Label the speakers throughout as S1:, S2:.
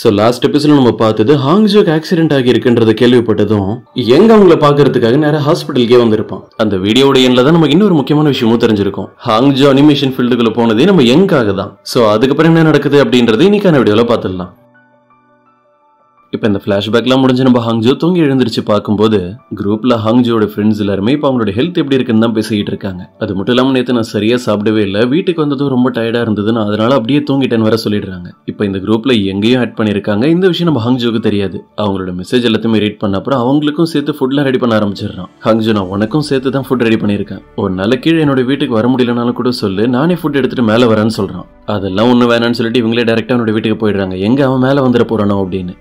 S1: So last episode நம்ம பார்த்தது ஹாங்ஜோக் accident ஆகி இருக்குன்றத கேள்விப்பட்டதும் எங்க அவங்கள பாக்குறதுக்காக நேரம் ஹாஸ்பிட்டலுக்கே வந்திருப்பான். அந்த வீடியோட எண்ணில் தான் நமக்கு இன்னொரு முக்கியமான விஷயமும் தெரிஞ்சிருக்கும். ஹாங்ஜோ அனிமேஷன் ஃபீல்டுக்குள்ள போனதே நம்ம எங்காக தான். ஸோ அதுக்கப்புறம் என்ன நடக்குது அப்படின்றது இன்னைக்கான வீடியோவில் பார்த்துடலாம். இப்போ இந்த ஃப்ளாஷ்பேக்லாம் முடிஞ்சு நம்ம ஹாங்ஜோ தூங்கி எழுந்திருச்சு பார்க்கும்போது குரூப்ல ஹாங்ஜோட ஃப்ரெண்ட்ஸ் எல்லாருமே இப்போ அவங்களோட ஹெல்த் எப்படி இருக்குன்னு தான் பேசிக்கிட்டு இருக்காங்க. அது மட்டும் இல்லாமல் நேற்று நான் சரியா சாப்பிடவே இல்லை. வீட்டுக்கு வந்ததும் ரொம்ப டயர்டா இருந்ததுன்னு அதனால அப்படியே தூங்கிட்டேன்னு வர சொல்லிடுறாங்க. இப்போ இந்த குரூப்ல எங்கேயும் ஆட் பண்ணியிருக்காங்க. இந்த விஷயம் நம்ம ஹாங்ஜோக்கு தெரியாது. அவங்களோட மெசேஜ் எல்லாத்தையுமே ரீட் பண்ண அப்புறம் அவங்களுக்கும் சேர்த்து ஃபுட்லாம் ரெடி பண்ண ஆரம்பிச்சிடுறான். ஹாங்ஜோ நான் உனக்கும் சேர்த்து தான் ஃபுட் ரெடி பண்ணியிருக்கேன். ஒரு நாள் கீழே என்னோட வீட்டுக்கு வர முடியலனாலும் கூட சொல்லு. நானே ஃபுட் எடுத்துட்டு மேலே வரேன்னு சொல்றான். அதெல்லாம் ஒன்றும் வேணாம்னு சொல்லிட்டு இவங்களே டேரெக்டாக அவனோட வீட்டுக்கு போயிடுறாங்க. எங்க அவன் மேலே வந்துட போறானோ அப்படின்னு.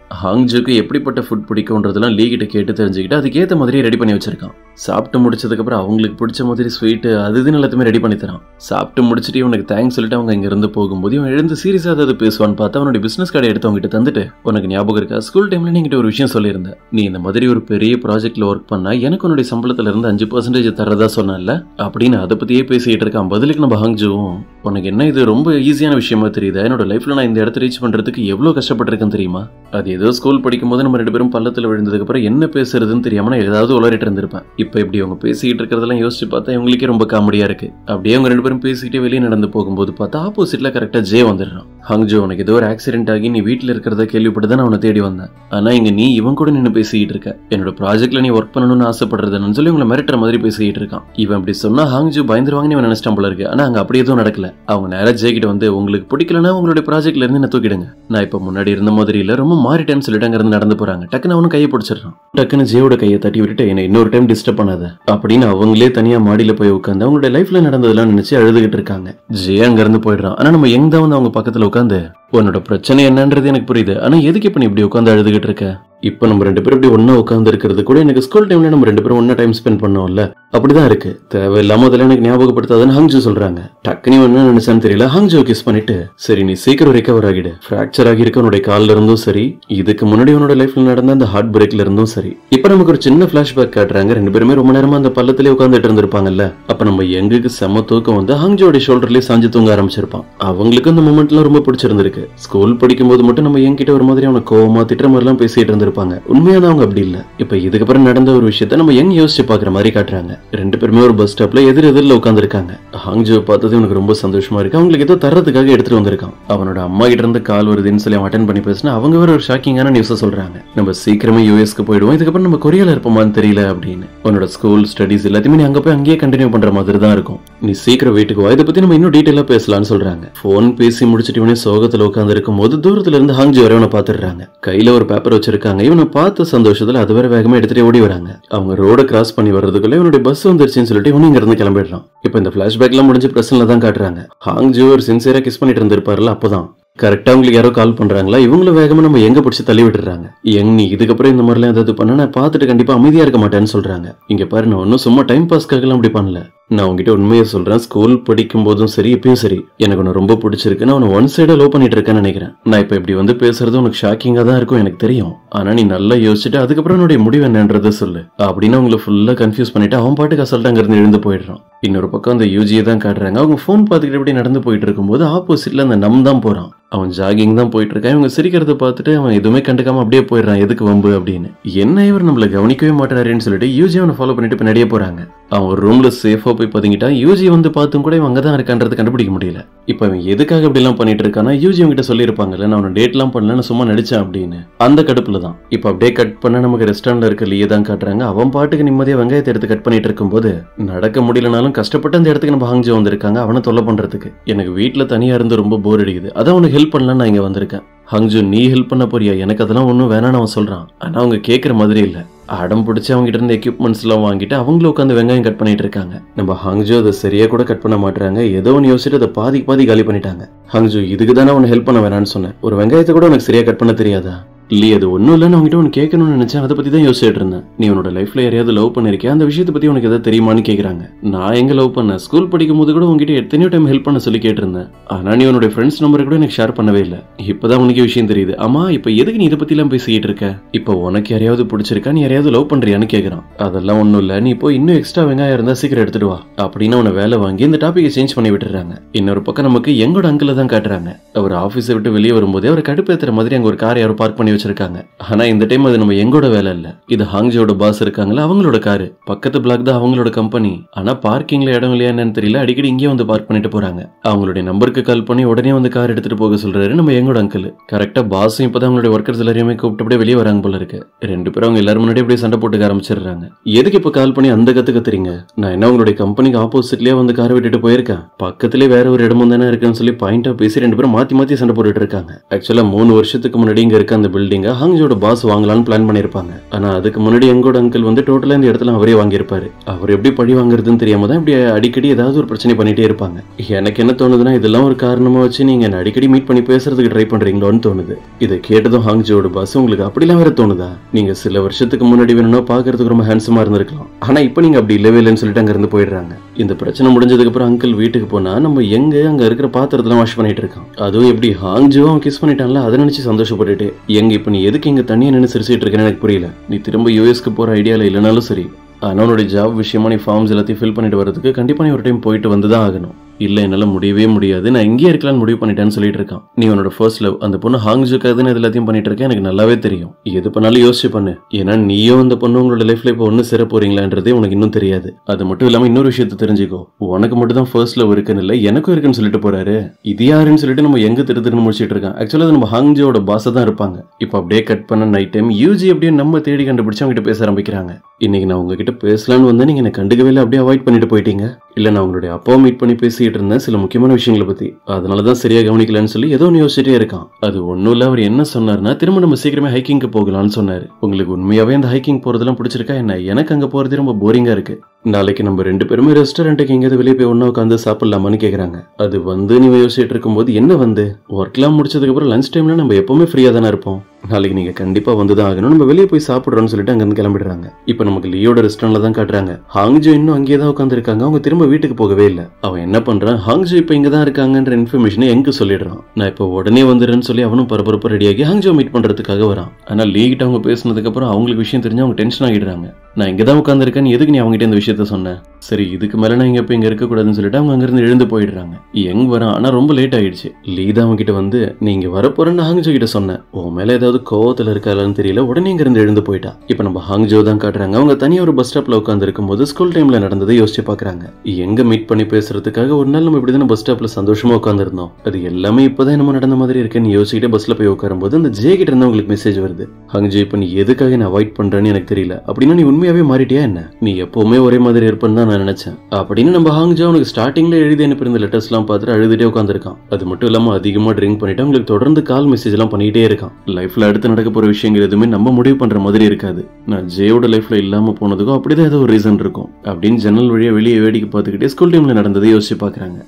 S1: ஹாங்ஜுக்கு எப்படிப்பட்ட ஃபுட் பிடிக்கும்ன்றதெல்லாம் லீ கிட்ட கேட்டு தெரிஞ்சுக்கிட்டு அதுக்கேற்ற மாதிரி ரெடி பண்ணி வச்சிருக்கான். சாப்பிட்டு முடிச்சதுக்கப்புறம் அவங்களுக்கு பிடிச்ச மாதிரி ஸ்வீட்டு அது இதுன்னு எல்லாத்தையுமே ரெடி பண்ணி தரான். சாப்பிட்டு முடிச்சுட்டு இவனுக்கு தேங்க்ஸ் சொல்லிட்டு அவங்க இங்கேருந்து போகும்போது இவன் எழுந்து சீரியஸாக ஏதாவது பேசுவான்னு பார்த்து அவனுடைய பிஸ்னஸ் கார்டை எடுத்து அவங்ககிட்ட தந்துட்டு உனக்கு ஞாபகம் இருக்கா? ஸ்கூல் டைம்ல நீங்கிட்ட ஒரு விஷயம் சொல்லியிருந்தேன் நீ இந்த மாதிரி ஒரு பெரிய ப்ராஜெக்ட்ல ஒர்க் பண்ணா எனக்கு உன்னுடைய சம்பளத்துல இருந்து அஞ்சு பர்சன்டேஜ் தரதா சொன்னேன்ல? அப்படின்னு அதை பத்தியே பேசிட்டு இருக்கான். பதிலுக்கு நம்ம ஹாங்ஜுவும் உனக்கு என்ன இது ரொம்ப ஈஸியான விஷயமா தெரியுதா? என்னோட லைஃப்ல நான் இந்த இடத்த ரீச் பண்றதுக்கு எவ்வளவு கஷ்டப்பட்டிருக்கேன் தெரியுமா? அது ஏதோ ஸ்கூல் படிக்கும்போது நம்ம ரெண்டு பேரும் பள்ளத்தில் விழுந்ததுக்கப்புறம் என்ன பேசுறதுன்னு தெரியாமல் நான் ஏதாவது உளறிட்டு இருந்திருப்பேன். இப்போ இப்படி அவங்க பேசிக்கிட்டு இருக்கிறதெல்லாம் யோசிச்சு பார்த்தா இவங்களுக்கே ரொம்ப காமெடியாக இருக்குது அப்படியே அவங்க ரெண்டு பேரும் பேசிக்கிட்டே வெளியே நடந்து போகும்போது பார்த்தா ஆப்போசிட்டில் கரெக்டாக ஜே வந்துடுறான். ஹங்ஜோ உனக்கு ஏதோ ஒரு ஆக்சிடென்ட் ஆகி நீ வீட்டில் இருக்கிறத கேள்விப்பட்டு தான் நான் உன்னை தேடி வந்தேன். ஆனால் இங்கே நீ இவன் கூட நின்று பேசிக்கிட்டு இருக்க. என்னோட ப்ராஜெக்ட்டில் நீ ஒர்க் பண்ணணும்னு ஆசைப்படுறதுன்னு சொல்லி உங்களை மிரட்டுற மாதிரி பேசிக்கிட்டு இருக்கான். இவன் இப்படி சொன்னா ஹாங்ஜோ பயந்துருவாங்கன்னு இவன் நினச்சிட்டான் போல இருக்கு. ஆனால் அங்கே அப்படி எதுவும் நடக்கல. அவங்க நேராக ஜே கிட்ட வந்து உங்களுக்கு பிடிக்கலன்னா உங்களுடைய ப்ராஜெக்ட்லேருந்து என்ன தூக்கிடுங்க. நான் இப்போ முன்னாடி இருந்த மாதிரி இல்லை ரொம்ப மாறிட்டேன்னு சொல்லிட்டு அங்கேருந்து நடந்து போறாங்க. டக்குன்னு அவனும் கையை பிடிச்சிடுறான். டக்குன்னு ஜேயோட கையை தட்டி விட்டுட்டு என்ன இன்னொரு டைம் டிஸ்டர்ப் பண்ணாத. அப்படின்னு அவங்களே தனியா மாடியில போய் உட்காந்து அவங்களோட லைஃப்ல நடந்ததெல்லாம் நினைச்சு அழுதுகிட்டு இருக்காங்க. ஜே அங்க இருந்து போயிடுறான். ஆனா நம்ம எங்க தான் வந்து அவங்க பக்கத்துல உட்காந்து உன்னோட பிரச்சனை என்னன்றது எனக்கு புரியுது. ஆனால் எதுக்கு இப்போ நீ இப்படி உட்காந்து அழுதுகிட்டு இருக்க? இப்போ நம்ம ரெண்டு பேரும் இப்படி ஒன்றா உட்காந்து இருக்கிறது கூட எனக்கு ஸ்கூல் டைம்ல நம்ம ரெண்டு பேரும் ஒன்றா டைம் ஸ்பெண்ட் பண்ணோம்ல. அப்படிதான் இருக்கு. தேவையில்லாம அதெல்லாம் எனக்கு ஞாபகப்படுத்தாதுன்னு ஹங்ஜு சொல்றாங்க. டக்குனு இவன் என்ன நினைச்சான்னு தெரியல. ஹங்ஜோ கிஸ் பண்ணிட்டு சரி நீ சீக்கிரம் ரிகவர் ஆகிடு. ஃபிராக்சர் ஆகியிருக்க உன்னுடைய கால்ல இருந்தும் சரி. இதுக்கு முன்னாடி உன்னோட லைஃப்ல நடந்த அந்த ஹார்ட் பிரேக்ல இருந்தும் சரி. இப்போ நமக்கு ஒரு சின்ன பிளாஷ்பேக் காட்டுறாங்க. ரெண்டு பேருமே ரொம்ப நேரமா அந்த பள்ளத்திலே உட்காந்துட்டு இருந்திருப்பாங்கல்ல. அப்ப நம்ம எங்குக்கு செம தூக்கம் வந்து ஹங்ஜோட ஷோல்டர்லயே சாஞ்சு தூங்க ஆரம்பிச்சிருப்பான். அவங்களுக்கு அந்த மூமெண்ட்லாம் ரொம்ப பிடிச்சிருந்திருக்கு. ஸ்கூல் படிக்கும்போது மட்டும் நம்ம என்கிட்ட ஒரு மாதிரி அவனை கோவமா திட்டுற மாதிரிலாம் பேசிட்டு இருந்திருப்பாங்க. உண்மையான அவங்க அப்படி இல்ல. இப்ப இதுக்கப்புறம் நடந்த ஒரு விஷயத்த நம்ம எங்க யோசிச்சு பாக்குற மாதிரி காட்டுறாங்க. ரெண்டு பேருமே ஒரு பஸ் ஸ்டாப்ல எதிர் எதிரில் உட்காந்துருக்காங்க ஹாங்ஜோ பார்த்தது உனக்கு ரொம்ப சந்தோஷமா இருக்கு. அவங்களுக்கு ஏதோ தரத்துக்காக எடுத்துட்டு வந்திருக்கான். அவனோட அம்மா கிட்ட இருந்து கால் வருதுன்னு சொல்லி அவன் அட்டன் பண்ணி பேசினா அவங்க வேற ஒரு ஷாக்கிங்கான நியூஸை சொல்றாங்க. நம்ம சீக்கிரமே யூஎஸ்க்கு போயிடுவோம். இதுக்கப்புறம் நம்ம கொரியால இருப்போமான்னு தெரியல அப்படின்னு. உன்னோட ஸ்கூல் ஸ்டடிஸ் எல்லாத்தையுமே நீ அங்க போய் அங்கேயே கண்டினியூ பண்ற மாதிரி தான் இருக்கும். நீ சீக்கிரம் வீட்டுக்கு வா. இதை பத்தி நம்ம இன்னும் டீட்டெயிலா பேசலாம்னு சொல்றாங்க. போன் பேசி முடிச்சிட்டு இவனே சோகத்துல உட்கார்ந்து இருக்கும் போது தூரத்துல இருந்து ஹாங்ஜி வரவனை பாத்துடுறாங்க கையில ஒரு பேப்பர் வச்சிருக்காங்க. இவனை பார்த்த சந்தோஷத்துல அது வேற வேகமா எடுத்துட்டு ஓடி வராங்க. அவங்க ரோட கிராஸ் பண்ணி வர்றதுக்குள்ள இவனுடைய பஸ் வந்துருச்சுன்னு சொல்லிட்டு இவனு இங்க இருந்து கிளம்பிடுறான். இப்ப இந்த பிளாஷ்பேக்லாம் முடிஞ்சு பிரசன்ல தான் காட்டுறாங்க ஹாங்ஜி ஒரு சின்சியரா கிஸ் பண்ணிட்டு இருந்திருப்பாருல அப்பதான். கரெக்டாக உங்களுக்கு யாரோ கால் பண்ணுறாங்களா இவங்களும் வேகமாக நம்ம எங்கே பிடிச்சி தள்ளி விட்டுறாங்க? எங் நீ இதுக்கப்புறம் இந்த மாதிரிலாம் ஏதாவது பண்ண நான் பார்த்துட்டு கண்டிப்பாக அமைதியாக இருக்க மாட்டேன்னு சொல்கிறாங்க இங்கே பாரு நான் ஒன்றும் சும்மா டைம் பாஸ்க்காகலாம் அப்படி பண்ணல. நான் உங்ககிட்ட உண்மையை சொல்கிறேன் ஸ்கூல் படிக்கும் போதும் சரி இப்பயும் சரி. எனக்கு ஒன்று ரொம்ப பிடிச்சிருக்கு. நான் உன்னை ஒன் சைடாக லோ பண்ணிட்டு இருக்கேன்னு நினைக்கிறேன். நான் இப்போ இப்படி வந்து பேசுறது உனக்கு ஷாக்கிங்காக தான் இருக்கும் எனக்கு தெரியும். ஆனால் நீ நல்லா யோசிச்சுட்டு அதுக்கப்புறம் என்னுடைய முடிவு என்னன்றதை சொல்லு. அப்படின்னு அவங்கள ஃபுல்லாக கன்ஃபியூஸ் பண்ணிட்டு அவன் பாட்டுக்கு அசல்ட்டா அங்கேருந்து எழுந்து போயிடுறான். இன்னொரு பக்கம் அந்த யூஜியை தான் காட்டுறாங்க. அவங்க ஃபோன் பார்த்துக்கிட்டு இப்படி நடந்து போயிட்டு இருக்கும்போது ஆப்போசிட்ல அந்த நம் தான் போகிறான் அவன் ஜாகிங் தான் போயிட்டு இருக்கான் இவங்க சிரிக்கிறத பார்த்துட்டு அவன் எதுவுமே கண்டுக்காம அப்படியே போயிடுறான். எதுக்கு வம்பு அப்படின்னு. என்ன இவர் நம்மளை கவனிக்கவே மாட்டாருன்னு சொல்லிட்டு யூஜி அவனை ஃபாலோ பண்ணிட்டு பின்னாடியே போறாங்க. அவன் ஒரு ரூம்ல சேஃபா போய் பதுங்கிட்டான் யூஜி வந்து பார்த்தும் கூட இவன் அங்கதான் இருக்கான்றது கண்டுபிடிக்க முடியல. இப்போ அவன் எதுக்காக இப்படி எல்லாம் பண்ணிட்டு இருக்கானா யூஜி அவங்ககிட்ட சொல்லியிருப்பாங்கல்ல நான் அவனை டேட்லாம் பண்ணல சும்மா நடிச்சேன் அப்படின்னு. அந்த கடுப்புல தான். இப்போ அப்படியே கட் பண்ண நமக்கு ரெஸ்டாரண்ட்ல இருக்க லீயே தான் காட்டுறாங்க. அவன் பாட்டுக்கு நிம்மதியா வெங்காயத்தை எடுத்து கட் பண்ணிட்டு இருக்கும்போது நடக்க முடியலனாலும் கஷ்டப்பட்டு அந்த இடத்துக்கு நம்ம ஹாங்ஜி வந்திருக்காங்க அவனை தொல்லை பண்றதுக்கு. எனக்கு வீட்டுல தனியா இருந்து ரொம்ப போர் அடிக்குது. அதான் அவனுக்கு ஹெல்ப் பண்ணலாம் நான் இங்க வந்திருக்கேன். ஹங்ஜு நீ ஹெல்ப் பண்ண போறியா? எனக்கு அதெல்லாம் ஒன்றும் வேணாம்னு அவன் சொல்றான். ஆனா அவங்க கேட்குற மாதிரி இல்லை. அடம் பிடிச்சி அவங்ககிட்ட இருந்த இருந்து எக்யூப்மெண்ட்ஸ் எல்லாம் வாங்கிட்டு அவங்களும் உட்காந்து வெங்காயம் கட் பண்ணிட்டு இருக்காங்க. நம்ம ஹங்ஜோ அதை சரியா கூட கட் பண்ண மாட்டாங்க ஏதோ ஒன்று யோசிச்சுட்டு அதை பாதி பாதி காலி பண்ணிட்டாங்க. ஹங்ஜோ இதுக்கு தானே அவனை ஹெல்ப் பண்ண வேணாம்னு சொன்னேன். ஒரு வெங்காயத்தை கூட உனக்கு சரியா கட் பண்ண தெரியாதா? லீ அது ஒன்றும் இல்லை நான் உங்ககிட்ட ஒன்று கேட்கணும்னு நினைச்சேன். அதை பற்றி தான் யோசிச்சுட்டு இருந்தேன். நீ உன்னோட லைஃப்ல யாரையாவது லவ் பண்ணியிருக்கேன் அந்த விஷயத்தை பற்றி உனக்கு எதாவது தெரியுமான்னு கேட்குறாங்க நான் எங்கே லவ் பண்ணேன்? ஸ்கூல் படிக்கும் போது கூட உங்ககிட்ட எத்தனையோ டைம் ஹெல்ப் பண்ண சொல்லி கேட்டிருந்தேன். ஆனா நீ உன்னோட ஃப்ரெண்ட்ஸ் நம்பரை கூட எனக்கு ஷேர் பண்ணவே இல்லை. இப்பதான் உனக்கு விஷயம் தெரியுது. ஆமாம் இப்போ எதுக்கு நீ இதை பத்தி எல்லாம் பேசிக்கிட்டு இருக்க? இப்போ உனக்கு யாரையாவது பிடிச்சிருக்கா? நீ யாரையாவது லவ் பண்ணுறியான்னு கேட்குறான் அதெல்லாம் ஒன்றும் இல்லை. நீ இப்போ இன்னும் எக்ஸ்ட்ரா வெங்காயம் இருந்தால் சீக்கிரம் எடுத்துட்டு வா. அப்படின்னு அவனை வேலை வாங்கி இந்த டாப்பிக்கை சேஞ்ச் பண்ணி விட்டுறாங்க. இன்னொரு பக்கம் நமக்கு எங்கோட அங்கிள் தான் காட்டுறாங்க. அவர் ஆஃபீஸை விட்டு வெளியே வரும்போதே அவர் கடுப்பேத்துற மாதிரி அங்கே ஒரு கார் யாரோ பார்க் பண்ணி வச்சிருக்காங்க. ஆனா இந்த டைம் அது நம்ம எங்கோட வேலை இல்ல. இது ஹாங்ஜியோட பாஸ் இருக்காங்களா அவங்களோட காரு பக்கத்து பிளாக் தான் அவங்களோட கம்பெனி ஆனா பார்க்கிங்ல இடம் இல்லையா என்னன்னு தெரியல. அடிக்கடி இங்கே வந்து பார்க் பண்ணிட்டு போறாங்க. அவங்களுடைய நம்பருக்கு கால் பண்ணி உடனே வந்து கார் எடுத்துட்டு போக சொல்றாரு நம்ம எங்கோட அங்கிள் கரெக்டா பாஸும் இப்பதான் அவங்களுடைய ஒர்க்கர்ஸ் எல்லாரையுமே கூப்பிட்டு அப்படியே வெளியே வராங்க போல இருக்கு. ரெண்டு பேரும் அவங்க எல்லாரும் முன்னாடி அப்படியே சண்டை போட்டுக்க ஆரம்பிச்சிடுறாங்க. எதுக்கு இப்ப கால் பண்ணி அந்த கத்து கத்துறீங்க நான் என்ன உங்களுடைய கம்பெனிக்கு ஆப்போசிட்லயே வந்து காரை விட்டுட்டு போயிருக்கேன். பக்கத்துலயே வேற ஒரு இடமும் தானே இருக்குன்னு சொல்லி பாயிண்டா பேசி ரெண்டு பேரும் மாத்தி மாத்தி சண்டை போட்டுட்டு இருக்காங்க. ஆக்சுவலா மூணு வருஷத்துக்கு முன்னாடி இங்க இருக்க அந்த பில்டிங்க ஹாங்ஜோட பாஸ் வாங்கலாம்னு பிளான் பண்ணிருப்பாங்க ஆனா அதுக்கு முன்னாடி எங்கோட அங்கிள் வந்து டோட்டலா இந்த இடத்துல அவரே வாங்கியிருப்பாரு. அவர் எப்படி பழி வாங்குறதுன்னு தெரியாம தான் இப்படி அடிக்கடி ஏதாவது ஒரு பிரச்சனை பண்ணிட்டே இருப்பாங்க. எனக்கு என்ன தோணுதுன்னா இதெல்லாம் ஒரு காரணமா வச்சு நீங்க என்ன அடிக்கடி மீட் பண்ணி பேசுறதுக்கு ட்ரை பண்றீங்களோன்னு தோணுது. இதை கேட்டதும் ஹாங்ஜோட பாஸ் உங்களுக்கு அப்படிலாம் வேற தோணுதா? நீங்க சில வருஷத்துக்கு முன்னாடி வேணும்னா பாக்குறதுக்கு ரொம்ப ஹேண்ட்ஸமா இருந்திருக்கலாம். ஆனா இப்போ நீங்க அப்படி இல்லவே இல்லைன்னு சொல்லிட்டு அங்க இருந்து போயிடுறாங்க. இந்த பிரச்சனை முடிஞ்சதுக்கு அப்புறம் அங்கிள் வீட்டுக்கு போனா நம்ம எங்க அங்க இருக்கிற பாத்திரத்தெல்லாம் வாஷ் பண்ணிட்டு இருக்கான். அதுவும் எப்படி ஹாங்ஜோ கிஸ் பண்ணிட்டான்ல அதை நினைச்சு சந்தோஷப்பட்டுட்டு எங்க இப்ப நீ எதுக்கு இங்க தண்ணியை நின்று சிரிச்சிட்டு இருக்கேன்னு எனக்கு புரியல. நீ திரும்ப யூஎஸ்க்கு போற ஐடியால இல்லைனாலும் சரி ஆனால் உன்னோட ஜாப் விஷயமா நீ ஃபார்ம்ஸ் எல்லாத்தையும் ஃபில் பண்ணிட்டு வரதுக்கு கண்டிப்பா நீ ஒரு டைம் போயிட்டு வந்து தான் ஆகணும். இல்லை என்னால் முடியவே முடியாது. நான் இங்கேயே இருக்கலாம்னு முடிவு பண்ணிட்டேன்னு சொல்லிட்டு இருக்கான். நீ உன்னோட ஃபர்ஸ்ட் லவ் அந்த பொண்ணு ஹாங்ஜுக்காக இது எல்லாத்தையும் பண்ணிட்டு இருக்கேன். எனக்கு நல்லாவே தெரியும். எது பண்ணாலும் யோசிச்சு பண்ணு. ஏன்னா நீயும் அந்த பொண்ணு உங்களோட லைஃப்ல இப்போ ஒன்று சேர போறீங்களான்றதே உனக்கு இன்னும் தெரியாது. அது மட்டும் இல்லாமல் இன்னொரு விஷயத்தை தெரிஞ்சுக்கோ. உனக்கு மட்டும் தான் ஃபர்ஸ்ட் லவ் இருக்குன்னு இல்லை எனக்கும் இருக்குன்னு சொல்லிட்டு போறாரு. இது யாருன்னு சொல்லிட்டு நம்ம எங்க திரு திருன்னு முடிச்சிட்டு இருக்கான். ஆக்சுவலாக அது நம்ம ஹாங்ஜோட பாச தான் இருப்பாங்க. இப்போ அப்படியே கட் பண்ண நைட் டைம் யூஜி அப்படியே நம்ம தேடி கண்டுபிடிச்சு அவங்க கிட்ட பேச ஆரம்பிக்கிறாங்க. இன்னைக்கு நான் உங்ககிட்ட பேசலான்னு வந்து நீங்க என்ன கண்டுக்கவே இல்லை. அப்படியே அவாய்ட் பண்ணிட்டு போயிட்டீங்க. இல்லை நான் உங்களுடைய அப்பாவை மீட் பண்ணி பேசிகிட்டு இருந்தேன். சில முக்கியமான விஷயங்களை பற்றி அதனால தான் சரியாக கவனிக்கலன்னு சொல்லி ஏதோ ஒன்று யோசிச்சுட்டே இருக்கான். அது ஒன்றும் இல்லை அவர் என்ன சொன்னார்னா திரும்ப நம்ம சீக்கிரமே ஹைக்கிங்க்கு போகலான்னு சொன்னார். உங்களுக்கு உண்மையாகவே அந்த ஹைக்கிங் போகிறதெல்லாம் பிடிச்சிருக்கா என்ன? எனக்கு அங்கே போகிறதே ரொம்ப போரிங்காக இருக்குது நாளைக்கு நம்ம ரெண்டு பேருமே ரெஸ்டாரண்ட்டுக்கு எங்கேயாவது வெளியே போய் ஒன்றா உட்காந்து சாப்பிட்லாமான்னு கேட்குறாங்க அது வந்து நீ யோசிச்சுட்டு இருக்கும்போது என்ன வந்து? ஒர்க்லாம் முடிச்சதுக்கப்புறம் லஞ்ச் டைம்ல நம்ம எப்போவுமே ஃப்ரீயாக தானே இருப்போம். நாளைக்கு நீங்க கண்டிப்பா வந்து தான் ஆகணும். நம்ம வெளியே போய் சாப்பிடுறோம்னு சொல்லிட்டு அங்கிருந்து கிளம்பிடுறாங்க. இப்போ நமக்கு லியோட ரெஸ்டாரண்ட்ல தான் காட்டுறாங்க. ஹாங்ஜோ இன்னும் அங்கேயே தான் உட்காந்துருக்காங்க அவங்க திரும்ப வீட்டுக்கு போகவே இல்லை. அவன் என்ன பண்றான்? ஹாங்ஜோ இப்போ இங்கே தான் இருக்காங்கன்ற இன்ஃபர்மேஷனை எங்க சொல்லிடுறான். நான் இப்போ உடனே வந்துடுறேன்னு சொல்லி அவனும் பரபரப்பு ரெடியாகி ஹாங்ஜோ மீட் பண்றதுக்காக வரான். ஆனா லீகிட்ட அவங்க பேசினதுக்கு அப்புறம் அவங்களுக்கு விஷயம் தெரிஞ்சு அவங்க டென்ஷன் ஆகிடுறாங்க நான் இங்கே தான் உட்காந்துருக்கேன் எதுக்கு நீ அவங்ககிட்ட இந்த விஷயத்த சொன்னேன் சரி இதுக்கு மேலே நான் இங்கே இப்போ இங்கே இருக்கக்கூடாதுன்னு சொல்லிட்டு அவங்க அங்கேருந்து எழுந்து போயிடுறாங்க. எங்க வரான். ஆனால் ரொம்ப லேட் ஆகிடுச்சு லீ தான் அவங்ககிட்ட வந்து வந்து இங்கே வரப்போறேன்னு ஹாங்ஜோ கிட்ட சொன்னேன். உன் மேலே ஏதாவது கோவத்தில் இருக்காளான்னு தெரியல. உடனே இங்கேருந்து எழுந்து போயிட்டா. இப்போ நம்ம ஹாங்ஜோ தான் காட்டுறாங்க. அவங்க தனியாக ஒரு பஸ் ஸ்டாப்பில் உட்காந்துருக்கும் போது ஸ்கூல் டைமில் நடந்ததை யோசிச்சு பார்க்குறாங்க எங்கே மீட் பண்ணி பேசுறதுக்காக ஒரு நாள் நம்ம இப்படி தானே பஸ் ஸ்டாப்பில் சந்தோஷமாக உட்காந்துருந்தோம் அது எல்லாமே இப்பதான் நம்ம நடந்த மாதிரி இருக்குன்னு யோசிச்சுட்டு பஸ்ஸில் போய் உட்காரும்போது அந்த ஜே கிட்ட இருந்து உங்களுக்கு மெசேஜ் வருது. ஹாங்ஜோ இப்போ நீ எதுக்காக நான் அவாய்ட் பண்ணுறேன்னு எனக்கு தெரியல. அப்படின்னா நீ உண்மை உண்மையாவே மாறிட்டியா என்ன? நீ எப்பவுமே ஒரே மாதிரி இருப்பேன்னு தான் நான் நினைச்சேன். அப்படின்னு நம்ம ஹாங்ஜா அவனுக்கு ஸ்டார்டிங்ல எழுதி அனுப்பியிருந்த லெட்டர்ஸ் எல்லாம் பார்த்துட்டு அழுதுட்டே உட்காந்துருக்கான் அது மட்டும் இல்லாம அதிகமா ட்ரிங்க் பண்ணிட்டு அவங்களுக்கு தொடர்ந்து கால் மெசேஜ் எல்லாம் பண்ணிட்டே இருக்கான். லைஃப்ல அடுத்து நடக்க போற விஷயங்கள் எதுவுமே நம்ம முடிவு பண்ற மாதிரி இருக்காது. நான் ஜேயோட லைஃப்ல இல்லாம போனதுக்கும் அப்படிதான் ஏதோ ஒரு ரீசன் இருக்கும். அப்படின்னு ஜன்னல் வழியா வெளியே வேடிக்கை பார்த்துக்கிட்டே ஸ்கூல் டைம்ல நடந்ததை யோசிச்சு பாக்குறாங்க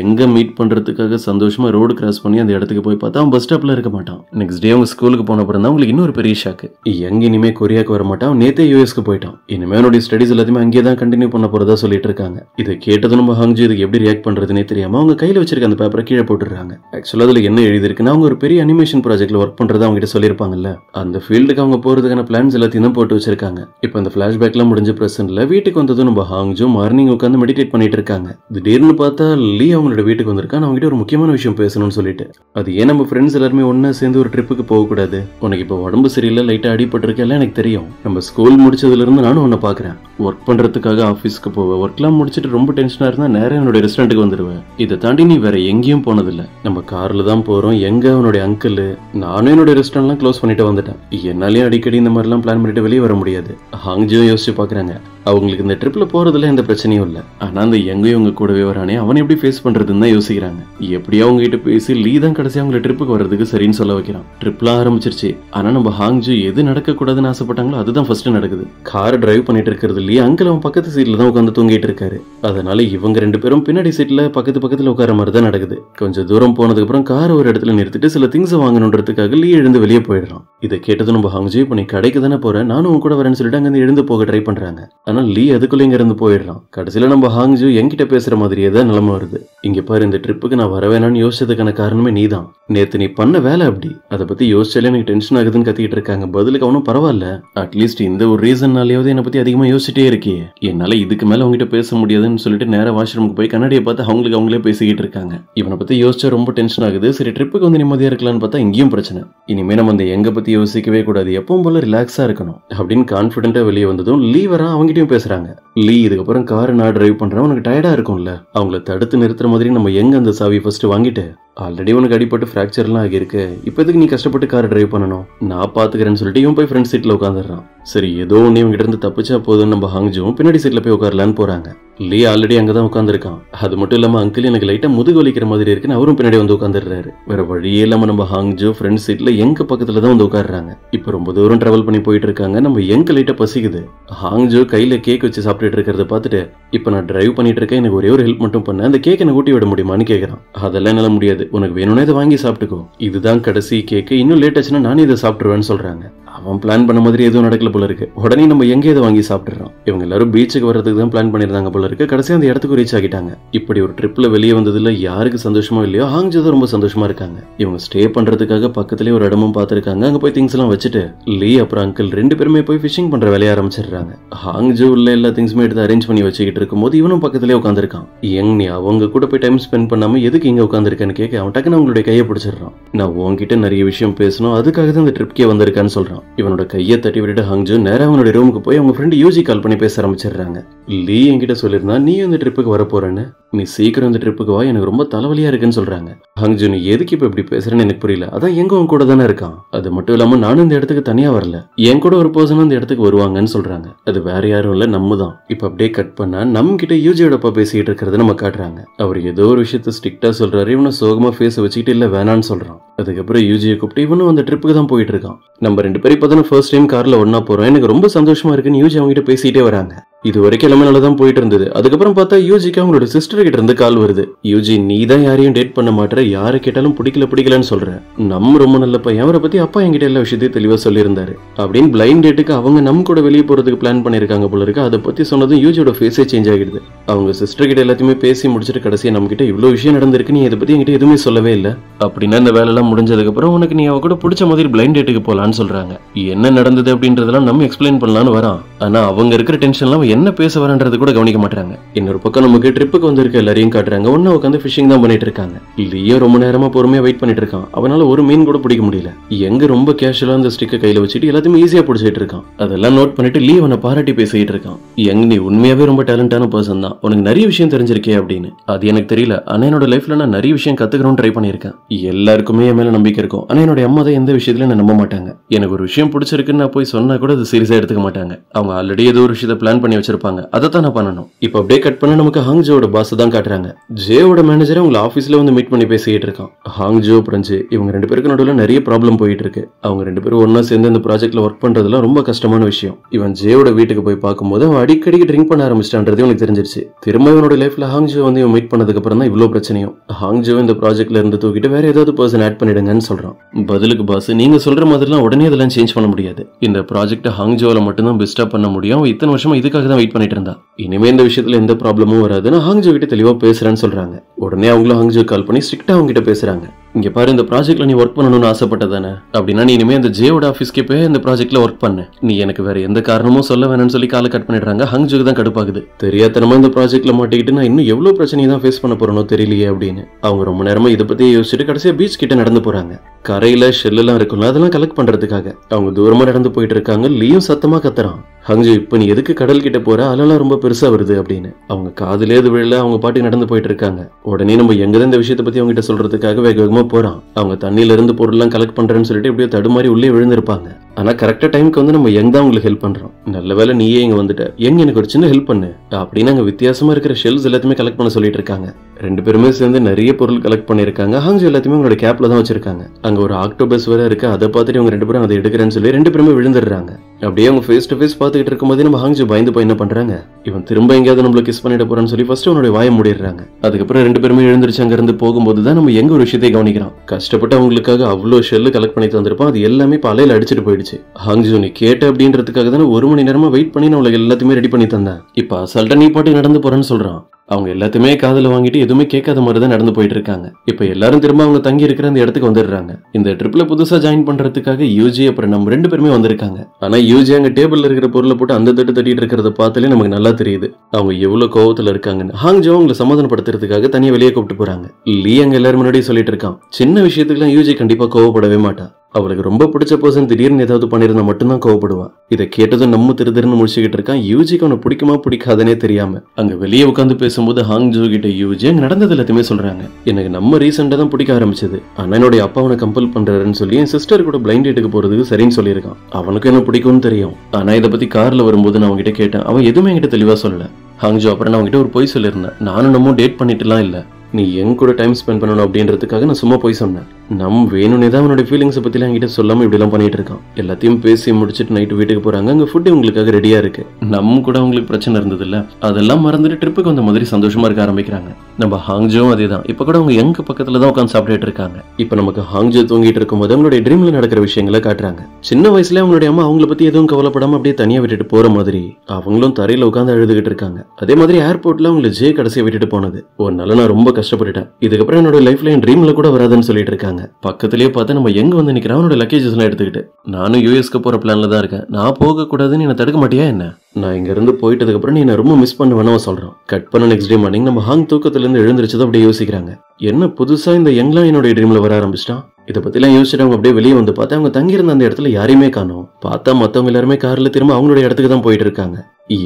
S1: எங்கே மீட் பண்ணுறதுக்காக சந்தோஷமாக ரோடு கிராஸ் பண்ணி அந்த இடத்துக்கு போய் பார்த்தா அவன் பஸ் ஸ்டாப்பில் இருக்க மாட்டான். நெக்ஸ்ட் டே அவங்க ஸ்கூலுக்கு போன அப்புறம் தான் அவங்களுக்கு இன்னொரு பெரிய ஷாக்கு எங்கே இனிமே கொரியாவுக்கு வர மாட்டான் அவன் நேத்தே யூஎஸ்க்கு போயிட்டான். இனிமேல் அவனுடைய ஸ்டடிஸ் எல்லாத்தையுமே அங்கேயே தான் கண்டினியூ பண்ண போகிறதா சொல்லிட்டு இருக்காங்க. இதை கேட்டதும் நம்ம ஹாங்ஜி இதுக்கு எப்படி ரியாக்ட் பண்ணுறதுனே தெரியாமல் அவங்க கையில் வச்சிருக்க அந்த பேப்பரை கீழே போட்டுருக்காங்க ஆக்சுவலாக அதில் என்ன எழுதியிருக்குன்னா அவங்க ஒரு பெரிய அனிமேஷன் ப்ராஜெக்ட்டில் ஒர்க் பண்ணுறதா அவங்ககிட்ட சொல்லியிருப்பாங்கல்ல. அந்த ஃபீல்டுக்கு அவங்க போகிறதுக்கான பிளான்ஸ் எல்லாத்தையும் தான் போட்டு வச்சிருக்காங்க. இப்போ அந்த ஃபிளாஷ்பேக்லாம் முடிஞ்ச பிரசன்ட்ல வீட்டுக்கு வந்ததும் நம்ம ஹாங்ஜும் மார்னிங் உட்காந்து மெடிடேட் பண்ணிட்டு இருக்காங்க. திடீர்னு பார்த்தா லீ அவங்களோட வீட்டுக்கு வந்திருக்கான். அவங்ககிட்ட ஒரு முக்கியமான விஷயம் பேசணும்னு சொல்லிட்டு. அது ஏன் நம்ம ஃப்ரெண்ட்ஸ் எல்லாருமே ஒண்ணா சேர்ந்து ஒரு ட்ரிப்புக்கு போக கூடாது? உனக்கு இப்போ உடம்பு சரியில்லை லைட்டா அடிபட்டிருக்கெல்லாம் எனக்கு தெரியும். நம்ம ஸ்கூல் முடிச்சதுல இருந்து நானும் உன்னை பாக்குறேன் ஒர்க் பண்றதுக்காக ஆஃபீஸ்க்கு போவேன். ஒர்க்லாம் முடிச்சுட்டு ரொம்ப டென்ஷனா இருந்தா நேரம் என்னோட ரெஸ்டாரண்ட்டுக்கு வந்துடுவேன் இதை தாண்டி நீ வேற எங்கேயும் போனதில்லை. நம்ம கார்ல தான் போறோம். எங்க அவனுடைய அங்கிள் நானும் என்னோட ரெஸ்டாரண்ட்லாம் க்ளோஸ் பண்ணிட்டு வந்துட்டேன். என்னாலயும் அடிக்கடி இந்த மாதிரிலாம் பிளான் பண்ணிட்டு வெளியே வர முடியாது. ஹாங்ஜியும் யோசிச்சு பாக்குறாங்க அவங்களுக்கு இந்த ட்ரிப்ல போறதுல எந்த பிரச்சனையும் இல்ல. ஆனா அந்த எங்கேயும் உங்க கூடவே வரானே அவன் எப்படி ஃபேஸ் பண்றதுன்னு தான் யோசிக்கிறாங்க. எப்படியா அவங்க கிட்ட பேசி லீ தான் கடைசி அவங்கள ட்ரிப்புக்கு வர்றதுக்கு சரின்னு சொல்ல வைக்கிறான். ட்ரிப்லாம் ஆரம்பிச்சிருச்சு. ஆனா நம்ம ஹாங்ஜு எது நடக்கக்கூடாதுன்னு ஆசைப்பட்டாங்களோ அதுதான் ஃபர்ஸ்ட் நடக்குது. கார் டிரைவ் பண்ணிட்டு இருக்கிறது இல்லையே அங்கிள் அவன் பக்கத்து சீட்ல தான் உட்காந்து தூங்கிட்டு இருக்காரு. அதனால இவங்க ரெண்டு பேரும் பின்னாடி சீட்ல பக்கத்து பக்கத்துல உட்கார மாதிரி தான் நடக்குது. கொஞ்சம் தூரம் போனதுக்கு அப்புறம் கார் ஒரு இடத்துல நிறுத்திட்டு சில திங்ஸ் வாங்கணுன்றதுக்காக லீ எழுந்து வெளியே போயிடுறான். இதை கேட்டது நம்ம ஹாங்ஜு இப்போ நீ கடைக்கு தானே போகிறேன் நானும் உன் கூட வரேன்னு சொல்லிட்டு அங்கிருந்து எழுந்து போக ட்ரை பண்றாங்க. ஆனா லீ அதுக்குள்ள இங்க இருந்து போயிடுறான். கடைசியில நம்ம ஹாங்ஜு என்கிட்ட பேசுற மாதிரியே தான் நிலமை வருது. இங்க பாரு இந்த ட்ரிப்புக்கு நான் வர வேணாம்னு யோசிச்சதுக்கான காரணமே நீதான். நேத்து நீ பண்ண வேலை அப்படி. அதை பத்தி யோசிச்சாலே எனக்கு டென்ஷன் ஆகுதுன்னு கத்திக்கிட்டு இருக்காங்க. பதிலுக்கு அவனும் பரவாயில்ல. அட்லீஸ்ட் இந்த ஒரு ரீசன்னாலேயாவது என்னை பத்தி அதிகமா யோசிச்சிட்டே இருக்கே என்னால இதுக்கு மேல உங்ககிட்ட பேச முடியாதுன்னு சொல்லிட்டு நேரம் வாஷ்ரூமுக்கு போய் கண்ணாடியை பார்த்து அவங்களுக்கு அவங்களே பேசிக்கிட்டு இருக்காங்க. இவனை பத்தி யோசிச்சா ரொம்ப டென்ஷன் ஆகுது. சரி ட்ரிப்புக்கு வந்து நிம்மதியா இருக்கலாம்னு பார்த்தா இங்கேயும் பிரச்சனை. இனிமே நம்ம அந்த எங்கே பற்றி யோசிக்கவே கூடாது. எப்பவும் போல ரிலாக்ஸாக இருக்கணும். அப்படின்னு கான்ஃபிடென்ட்டாக வெளியே வந்ததும் லீ வரா அவங்ககிட்டயும் பேசுகிறாங்க லீ இதுக்கப்புறம் கார் நான் டிரைவ் பண்ணுறேன் உனக்கு டயர்டாக இருக்கும்ல. அவங்கள தடுத்து நிறுத்துற மாதிரி நம்ம எங்கே அந்த சாவி ஃபஸ்ட்டு வாங்கிட்டு ஆல்ரெடி உனக்கு அடிப்பட்டு ஃப்ராக்சர்லாம் ஆகியிருக்கு. இப்போ எதுக்கு நீ கஷ்டப்பட்டு கார் டிரைவ் பண்ணணும்? நான் பார்த்துக்கிறேன்னு சொல்லிட்டு இவன் போய் ஃப்ரண்ட் சீட்ல உட்காந்துடுறான் சரி ஏதோ ஒன்று இவங்க இருந்து தப்பிச்சா போதும் நம்ம ஹாங்ஜுவும் பின்னாடி சீட்ல போய் உட்காரலான்னு போறாங்க. லீ ஆல்ரெடி அங்கே தான் உட்காந்துருக்கான் அது மட்டும் இல்லாம அங்கிள் எனக்கு லைட்டா முதுகு வலிக்கிற மாதிரி இருக்குன்னு அவரும் பின்னாடி வந்து உட்காந்துடுறாரு வேற வழியே இல்லாம நம்ம ஹாங்ஜு ஃப்ரெண்ட் சீட்ல எங்க பக்கத்தில் தான் வந்து உட்காடுறாங்க இப்போ ரொம்ப தூரம் டிராவல் பண்ணி போயிட்டு இருக்காங்க. நம்ம எங்க லைட்டா பசிக்குது? ஹாங்ஜு கையில் கேக் வச்சு சாப்பிட்டுட்டு இருக்கிறத பார்த்துட்டு இப்போ நான் டிரைவ் பண்ணிட்டு இருக்கேன் எனக்கு ஒரே ஒரு ஹெல்ப் மட்டும் பண்ண. அந்த கேக் எனக்கு ஊட்டி விட முடியுமான்னு கேட்குறான் அதெல்லாம் என்னால முடியாது. உனக்கு வேணும்னா இதை வாங்கி சாப்பிட்டுக்கோ. இதுதான் கடைசி கேக்கு இன்னும் லேட் ஆச்சுன்னா நானே இதை சாப்பிட்டுருவேன்னு சொல்றாங்க. அவன் பிளான் பண்ண மாதிரி எதுவும் நடக்கல போல இருக்கு. உடனே நம்ம எங்கே இதை வாங்கி சாப்பிட்டுறோம்? இவங்க எல்லாரும் பீச்சுக்கு வர்றதுக்கு தான் பிளான் பண்ணியிருந்தாங்க போல இருக்கு. கடைசி அந்த இடத்துக்கு ரீச் ஆகிட்டாங்க. இப்படி ஒரு ட்ரிப்ல வெளியே வந்ததுல யாருக்கு சந்தோஷமா இல்லையோ ஹாங்ஜோ தான் ரொம்ப சந்தோஷமா இருக்காங்க. இவங்க ஸ்டே பண்றதுக்காக பக்கத்துலயே ஒரு இடமும் பார்த்துருக்காங்க. அங்க போய் திங்ஸ் எல்லாம் வச்சுட்டு லீ அப்புறம் அங்கிள் ரெண்டு பேருமே போய் ஃபிஷிங் பண்ற வேலைய ஆரம்பிச்சிடுறாங்க. ஹாங்ஜோ உள்ள எல்லா திங்ஸுமே எடுத்து அரேஞ்ச் பண்ணி வச்சுக்கிட்டு இருக்கும்போது இவனும் பக்கத்துலேயே உட்காந்துருக்கான் எங் நீ அவங்க கூட போய் டைம் ஸ்பெண்ட் பண்ணாம எதுக்கு இங்க உட்காந்துருக்கேன்னு கேட்க அவன் டக்குன்னு அவங்களுடைய கையை பிடிச்சிடுறான். நான் உன்கிட்ட நிறைய விஷயம் பேசணும் அதுக்காக தான் இந்த ட்ரிப்கே வந்திருக்கான்னு சொல்றான். இவனோட கையை தட்டி விட்டுட்டு ஹங்ஜு நேராக அவனுடைய ரூமுக்கு போய் அவங்க ஃப்ரெண்டு யூஜி கால் பண்ணி பேச ஆரம்பிச்சிடுறாங்க. லீ என்கிட்ட சொல்லியிருந்தா நீ இந்த ட்ரிப்புக்கு வர போறேன்னு நீ சீக்கிரம் இந்த ட்ரிப்புக்கு வா எனக்கு ரொம்ப தலைவலியா இருக்குன்னு சொல்றாங்க. ஹங்ஜு நீ எதுக்கு இப்ப இப்படி பேசுறேன்னு எனக்கு புரியல. அதான் எங்க உன் கூட தானே இருக்கான். அது மட்டும் இல்லாம நானும் இந்த இடத்துக்கு தனியா வரல. என் கூட ஒரு பர்சனும் இந்த இடத்துக்கு வருவாங்கன்னு சொல்றாங்க. அது வேற யாரும் இல்ல நம்ம தான். இப்ப அப்படியே கட் பண்ணா நம்ம கிட்ட யூஜியோட அப்பா பேசிட்டு இருக்கிறத நம்ம காட்டுறாங்க. அவர் ஏதோ ஒரு விஷயத்த ஸ்ட்ரிக்டா சொல்றாரு. இவனை சோகமா ஃபேஸ் வச்சுக்கிட்டு இல்ல வேணான்னு சொல்றான். அதுக்கப்புறம் யூஜியை கூப்பிட்டு இவனும் அந்த ட்ரிப்புக்கு தான் போயிட்டு இருக்கான். நம்ம ரெண்டு பேரும் இப்பதான் ஃபர்ஸ்ட் டைம் கார்ல ஒன்றா போறோம். எனக்கு ரொம்ப சந்தோஷமா இருக்குன்னு யூஜி அவங்ககிட்ட பேசிகிட்டே பேசிட்டே வராங்க. இது வரைக்கும் எல்லாமே நல்லா தான் போயிட்டு இருந்தது அதுக்கப்புறம் பார்த்தா யூஜிக்கு அவங்களோட சிஸ்டர் கிட்ட இருந்து கால் வருது. யூஜி நீ தான் யாரையும் டேட் பண்ண மாட்டேற. யாரை கேட்டாலும் பிடிக்கல பிடிக்கலன்னு சொல்ற. நம்ம ரொம்ப நல்ல பையன். அவரை பத்தி அப்பா என்கிட்ட எல்லா விஷயத்தையும் தெளிவா சொல்லியிருந்தாரு. அப்படின்னு பிளைண்ட் டேட்டுக்கு அவங்க நம்ம கூட வெளியே போறதுக்கு பிளான் பண்ணிருக்காங்க போல இருக்கு. அதை பத்தி சொன்னதும் யூஜியோட ஃபேஸே சேஞ்ச் ஆகிடுது. அவங்க சிஸ்டர் கிட்ட எல்லாத்தையுமே பேசி முடிச்சிட்டு கடைசியா நம்ம கிட்ட விஷயம் நடந்திருக்கு. நீ இதை பத்தி என்கிட்ட எதுவுமே சொல்லவே இல்லை. அப்படின்னா இந்த வேலைலாம் முடிஞ்சதுக்கப்புறம் முடிஞ்சதுக்கு அப்புறம் உனக்கு நீ அவ கூட பிடிச்ச மாதிரி பிளைண்ட் டேட்டுக்கு போகலான்னு சொல்றாங்க. என்ன நடந்தது அப்படின்றதெல்லாம் நம்ம எக்ஸ்பிளைன் பண்ணலாம்னு வரான். ஆனா அவங்க இருக்கிற டென்ஷன்லாம் அவன் என்ன பேச வரன்றது கூட கவனிக்க மாட்டாங்க இன்னொரு பக்கம் நமக்கு ட்ரிப்புக்கு வந்திருக்க எல்லாரையும் காட்டுறாங்க. ஒன்னு உட்காந்து ஃபிஷிங் தான் பண்ணிட்டு இருக்காங்க. லியோ ரொம்ப நேரமா பொறுமையா வெயிட் பண்ணிட்டு இருக்கான். அவனால ஒரு மீன் கூட பிடிக்க முடியல. எங்க ரொம்ப கேஷுவலா அந்த ஸ்டிக்கை கையில வச்சுட்டு எல்லாத்தையும் ஈஸியா பிடிச்சிட்டு இருக்கான். அதெல்லாம் நோட் பண்ணிட்டு லீ அவனை பாராட்டி பேசிட்டு இருக்கான். எங்க நீ உண்மையாவே ரொம்ப டேலண்டான பர்சன் தான். உனக்கு நிறைய விஷயம் தெரிஞ்சிருக்கே அப்படின்னு. அது எனக்கு தெரியல. ஆனா என்னோட லைஃப்ல நான் நிறைய விஷயம் கத்துக்கணும்னு ட்ரை பண்ணியிருக்கேன். எல்லாருக்குமே என் மேல நம்பிக்கை இருக்கும். ஆனா என்னோட அம்மா தான் எந்த விஷயத்துலயும் நான் நம்ப மாட்டாங்க. எனக்கு ஒரு விஷயம் பிடிச்சிருக்குன்னு நான் போய் சொன்னா கூட அது சீரியஸாக எடுத்துக்க மாட்டாங்க. அவங்க ஆல்ரெடி ஏதோ ஒரு விஷயத்தை பிளான் பண்ணி வச்சிருப்பாங்க. அதை தான் நான் பண்ணணும். இப்போ அப்படியே கட் பண்ண நமக்கு ஹாங் ஜோட பாஸ் தான் காட்டுறாங்க. ஜேவோட மேனேஜரை உங்களை ஆஃபீஸ்ல வந்து மீட் பண்ணி பேசிக்கிட்டு இருக்கான். ஹாங்ஜோ பிரஞ்சு இவங்க ரெண்டு பேருக்கு நடுவில் நிறைய ப்ராப்ளம் போயிட்டு இருக்கு. அவங்க ரெண்டு பேரும் ஒன்றா சேர்ந்து இந்த ப்ராஜெக்ட்டில் ஒர்க் பண்றதுலாம் ரொம்ப கஷ்டமான விஷயம். இவன் ஜேவோட வீட்டுக்கு போய் பார்க்கும்போது அவன் அடிக்கடி ட்ரிங்க் பண்ண ஆரம்பிச்சிட்டான்றது எனக்கு தெரிஞ்சிருச்சு. திரும்ப இவனோட லைஃப்ல ஹாங்ஜோ வந்து இவன் மீட் பண்ணதுக்கு அப்புறம் தான் இவ்வளவு பிரச்சனையும். ஹாங்ஜோ இந்த ப்ராஜெக்ட்ல இருந்து தூக்கிட்டு வேற ஏதாவது பர்சன் ஆட் பண்ணிடுங்கன்னு சொல்றான். பதிலுக்கு பாஸ் நீங்க சொல்ற மாதிரிலாம் உடனே இதெல்லாம் சேஞ்ச் பண்ண முடியாது. இந்த ப்ராஜெக்ட் ஹாங்ஜோவில் மட்டும்தான் பெஸ்டா பண்ண முடியும். இத்தனை வருஷமா இதுக்காக தான் வெயிட் பண்ணிட்டு இருந்தா இனிமே இந்த விஷயத்துல எந்த ப்ராப்ளமும் வராது நான் ஹாங்ஜோ கிட்ட தெளிவா பேசுறேன்னு சொல்றாங்க. உடனே அவங்களும் ஹாங்ஜோ கால் பண்ணி ஸ்ட்ரிக்டா அவங்க கிட்ட பேசுறாங்க. இங்கே பாரு இந்த ப்ராஜெக்ட்ல நீ ஒர்க் பண்ணணும்னு ஆசைப்பட்டதானே? அப்படின்னா நீ இனிமே இந்த ஜேவோட ஆஃபீஸ்க்கே போய் இந்த ப்ராஜெக்ட்ல ஒர்க் பண்ண. நீ எனக்கு வேற எந்த காரணமும் சொல்ல வேணும்னு சொல்லி காலை கட் பண்ணிடுறாங்க. ஹங்ஜுக்கு தான் கடுப்பாகுது. தெரியாதனமா இந்த ப்ராஜெக்ட்ல மாட்டிக்கிட்டு நான் இன்னும் எவ்வளவு பிரச்சனையை தான் ஃபேஸ் பண்ண போறனோ தெரியலையே அப்படின்னு. அவங்க ரொம்ப நேரமா இதை பத்தி யோசிச்சுட்டு கடைசியா பீச் கிட்ட நடந்து போறாங்க. கரையில ஷெல்லாம் இருக்கும்ல அதெல்லாம் கலெக்ட் பண்றதுக்காக. அவங்க தூரமா நடந்து போயிட்டு இருக்காங்க. லீயும் சத்தமா கத்துறான். ஹஞ்சு இப்போ நீ எதுக்கு கடல் கிட்ட போற? அலெல்லாம் ரொம்ப பெருசா வருது அப்படின்னு. அவங்க காதுலே இது விழல அவங்க பாட்டி நடந்து போயிட்டு இருக்காங்க. உடனே நம்ம எங்கதான் இந்த விஷயத்தை பத்தி அவங்க கிட்ட சொல்றதுக்காக வேக வேகமா போறான். அவங்க தண்ணியில இருந்து பொருள்லாம் கலெக்ட் பண்றேன்னு சொல்லிட்டு இப்படியே தடுமாறி உள்ளே விழுந்திருப்பாங்க. ஆனா கரெக்டா டைம்க்கு வந்து நம்ம எங்க தான் உங்களுக்கு ஹெல்ப் பண்றோம்? நல்ல வேலை நீயே இங்க வந்துட்ட. எங்க எனக்கு ஒரு சின்ன ஹெல்ப் பண்ணு. அப்படின்னு அங்க வித்தியாசமா இருக்கிற ஷெல்ஸ் எல்லாத்தையுமே கலெக்ட் பண்ண சொல்லிட்டு இருக்காங்க. ரெண்டு பேருமே சேர்ந்து நிறைய பொருள் கலெக்ட் பண்ணியிருக்காங்க. ஹாங்ஸ் எல்லாத்தையுமே உங்களோட கேப்ல தான் வச்சிருக்காங்க. அங்க ஒரு ஆக்டோபஸ் வேற இருக்கு. அதை பார்த்துட்டு இவங்க ரெண்டு பேரும் அதை எடுக்கிறேன்னு சொல்லி ரெண்டு பேருமே விழுந்துடுறாங்க. அப்படியே அவங்க ஃபேஸ் டு ஃபேஸ் பார்த்துக்கிட்டு இருக்கும்போது நம்ம ஹாங்ஜோ பயந்து போய் என்ன பண்றாங்க? இவன் திரும்ப எங்கேயாவது நம்மள கிஸ் பண்ணிட போறான்னு சொல்லி ஃபர்ஸ்ட் அவனுடைய வாயை மூடிடுறாங்க. அதுக்கப்புறம் ரெண்டு பேருமே எழுந்திருச்சு அங்க இருந்து போகும்போது தான் நம்ம எங்க ஒரு விஷயத்தை கவனிக்கிறோம். கஷ்டப்பட்டு அவங்களுக்காக அவ்வளோ ஷெல்லு கலெக்ட் பண்ணி தந்திருப்போம் அது எல்லாமே பலையில அடிச்சிட்டு போயிடுச்சு. ஹாங்ஜோ நீ கேட்ட அப்படின்றதுக்காக தானே ஒரு மணி நேரமா வெயிட் பண்ணி நான் எல்லாத்தையுமே ரெடி பண்ணி தந்தேன். இப்ப அசால்ட்டா நீ பாட்டு நடந்து போறேன்னு சொல்றான். அவங்க எல்லாத்தையுமே காதில் வாங்கிட்டு எதுவுமே கேட்காத மாதிரி தான் நடந்து போயிட்டு இருக்காங்க இப்ப எல்லாரும் திரும்ப அவங்க தங்கி இருக்கிற அந்த இடத்துக்கு வந்துடுறாங்க. இந்த ட்ரிப்ல புதுசா ஜாயின் பண்றதுக்காக யூஜி அப்புறம் நம்ம ரெண்டு பேருமே வந்திருக்காங்க. ஆனா யூஜி அங்க டேபிள்ல இருக்கிற பொருளை போட்டு அந்த தட்டு தட்டிட்டு இருக்கிறத பார்த்தாலே நமக்கு நல்லா தெரியுது. அவங்க எவ்வளவு கோவத்துல இருக்காங்கன்னு. ஹாங்ஜோ அவங்களை சமாதானப்படுத்துறதுக்காக தனியா வெளியே கூப்பிட்டு போறாங்க. லீ அங்க எல்லாரும் முன்னாடியே சொல்லிட்டு இருக்கான். சின்ன விஷயத்துக்குலாம் யூஜி கண்டிப்பா கோவப்படவே மாட்டான் அவளுக்கு ரொம்ப பிடிச்ச பர்சன் திடீர்னு ஏதாவது பண்ணியிருந்தா மட்டும்தான் கோவப்படுவான் இதை கேட்டதும் நம்ம திரு திருன்னு முடிச்சுக்கிட்டு இருக்கான். யூஜிக்கு அவனை பிடிக்குமா பிடிக்காதனே தெரியாம. அங்க வெளியே உட்காந்து பேசும்போது ஹாங் ஜோ கிட்ட யூஜி அங்க நடந்தது எல்லாத்தையுமே சொல்றாங்க. எனக்கு நம்ம ரீசெண்டா தான் பிடிக்க ஆரம்பிச்சது. ஆனா என்னுடைய அப்பா அவனை கம்பல் பண்றாருன்னு சொல்லி என் சிஸ்டர் கூட பிளைண்ட் டேட்டுக்கு போறதுக்கு சரின்னு சொல்லியிருக்கான். அவனுக்கும் என்ன பிடிக்கும்னு தெரியும். ஆனா இதை பத்தி கார்ல வரும்போது நான் அவன்கிட்ட கேட்டேன். அவன் எதுவுமே என்கிட்ட தெளிவா சொல்லல. ஹாங்ஜோ அப்புறம் நான் அவன்கிட்ட ஒரு பொய் சொல்லியிருந்தேன். நானும் நம்ம டேட் பண்ணிட்டுலாம் இல்ல. நீ என் கூட டைம் ஸ்பெண்ட் பண்ணணும் அப்படின்றதுக்காக நான் சும்மா போய் சொன்னேன். நம் வேணும்னே தான் அவனோட ஃபீலிங்ஸை பற்றிலாம் என்கிட்ட சொல்லாமல் இப்படிலாம் பண்ணிட்டு இருக்கான். எல்லாத்தையும் பேசி முடிச்சுட்டு நைட்டு வீட்டுக்கு போகிறாங்க அங்கே ஃபுட்டு உங்களுக்காக ரெடியாக இருக்கு. நம்ம கூட அவங்களுக்கு பிரச்சனை இருந்ததில்ல. அதெல்லாம் மறந்துட்டு ட்ரிப்புக்கு வந்த மாதிரி சந்தோஷமா இருக்க ஆரம்பிக்கிறாங்க. நம்ம ஹாங்ஜோவும் அதே தான் இப்போ கூட அவங்க எங்க பக்கத்தில் தான் உட்காந்து சாப்பிட்டுட்டு இருக்காங்க. இப்போ நமக்கு ஹாங்ஜோ தூங்கிட்டு இருக்கும்போது அவங்களுடைய ட்ரீமில் நடக்கிற விஷயங்களை காட்டுறாங்க. சின்ன வயசுல அவங்களுடைய அம்மா அவங்கள பத்தி எதுவும் கவலைப்படாம அப்படியே தனியாக விட்டுட்டு போற மாதிரி அவங்களும் தரையில் உட்காந்து அழுதுகிட்டு இருக்காங்க. அதே மாதிரி ஏர்போர்ட்ல அவங்களை ஜே கடைசியை விட்டுட்டு போனது. ஒரு நாள் நான் ரொம்ப கஷ்டப்பட்டுட்டேன். இதுக்கப்புறம் என்னோட லைஃப்ல என் ட்ரீம்ல கூட வராதுன்னு சொல்லிட்டு இருக்காங்க. பக்கத்துலயே பார்த்தா நம்ம எங்க வந்து நிக்கிறோம்? அவனோட லக்கேஜஸ் எல்லாம் எடுத்துக்கிட்டு. நானும் யூஎஸ்க்கு போற பிளான்ல தான் இருக்கேன். நான் போக கூடாதுன்னு என்ன தடுக்க மாட்டியா என்ன? நான் இங்க இருந்து போயிட்டதுக்கு அப்புறம் நீ என்ன ரொம்ப மிஸ் பண்ணுவேன்னு அவன் சொல்றான். கட் பண்ண நெக்ஸ்ட் டே மார்னிங் நம்ம ஹாங் தூக்கத்துல இருந்து அப்படியே யோசிக்கிறாங்க. என்ன புதுசா இந்த யங்லாம் என்னோட ட்ரீம்ல வர ஆரம்பிச்சிட்டான்? இதை பற்றிலாம் யோசிச்சுட்டு அவங்க அப்படியே வெளியே வந்து பார்த்தா அவங்க தங்கியிருந்த அந்த இடத்துல யாரையுமே காணும். பார்த்தா மத்தவங்க எல்லாருமே கார்ல திரும்ப அவங்களோட இடத்துக்கு தான் போயிட்டு இருக்காங்க.